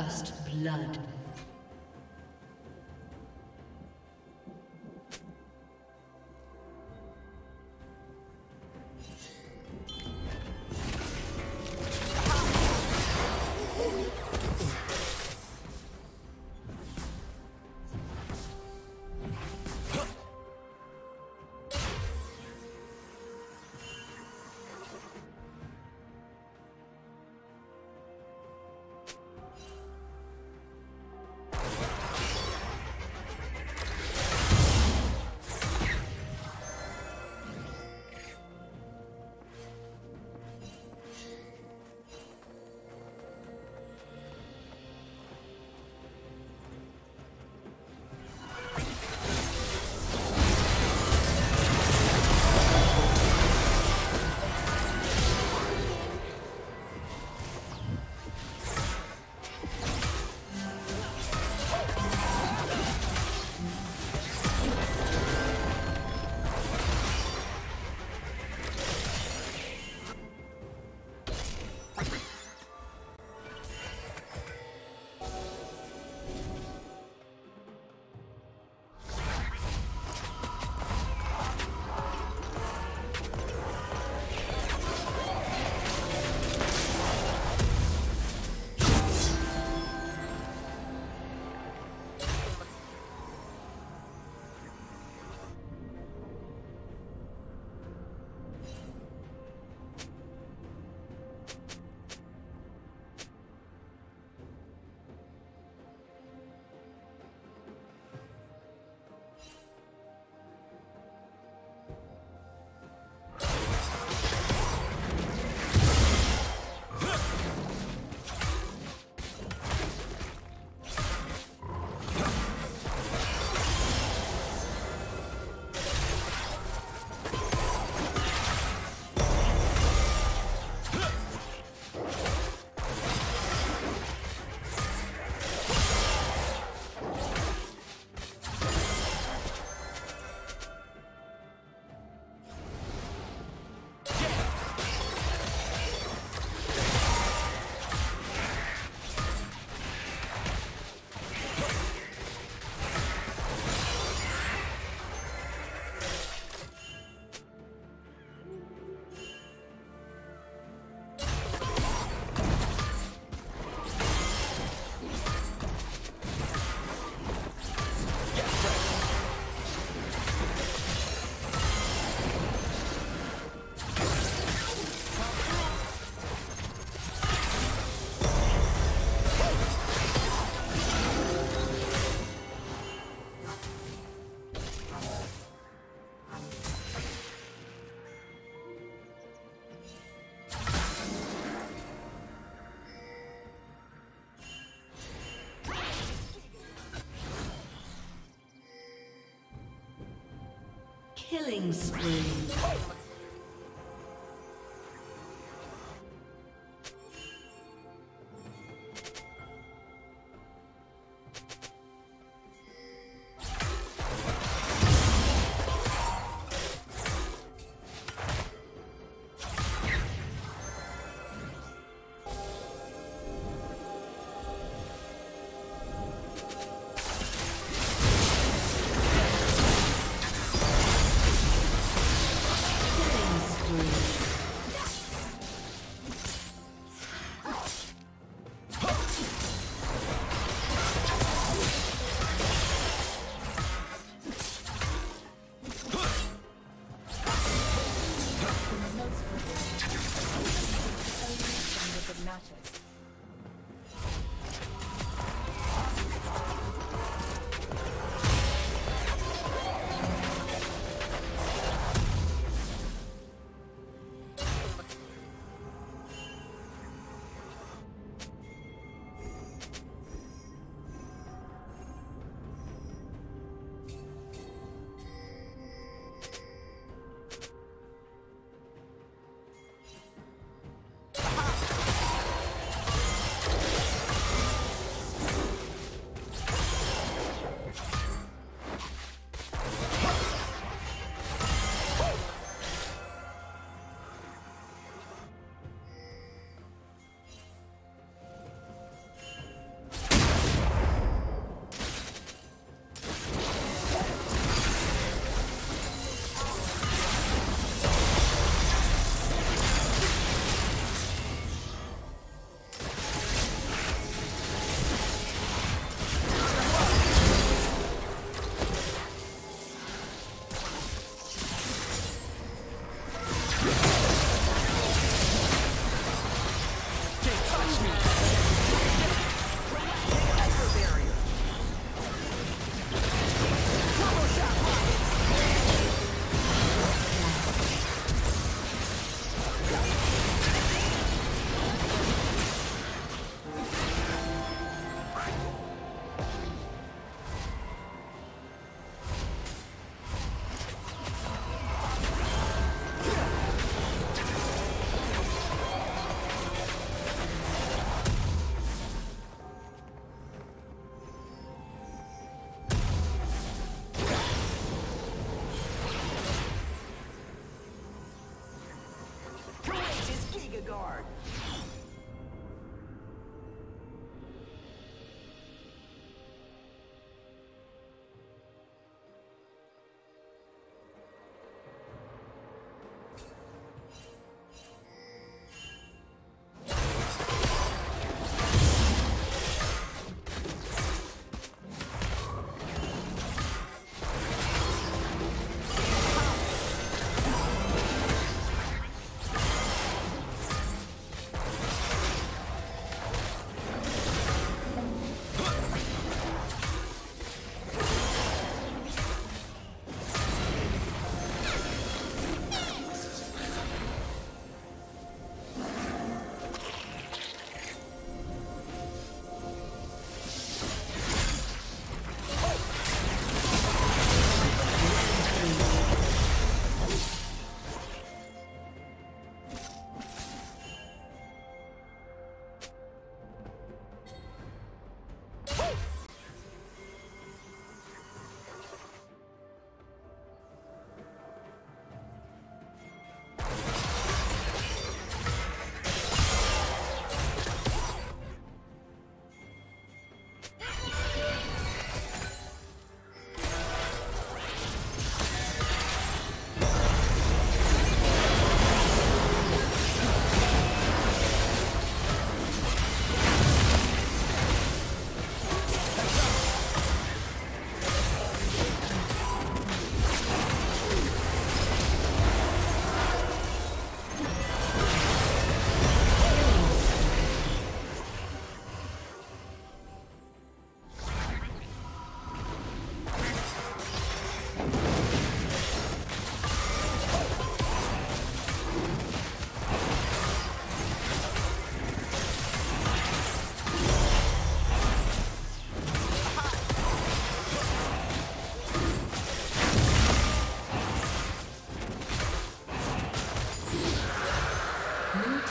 First blood. Killing spree.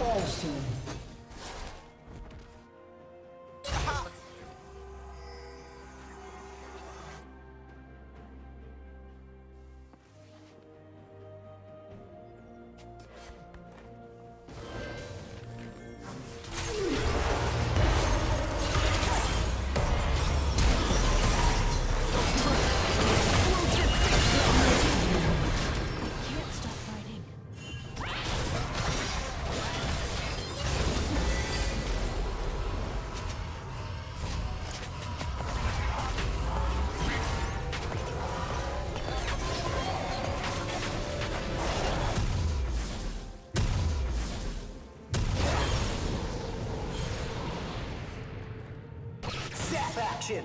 fall soon. Trap action!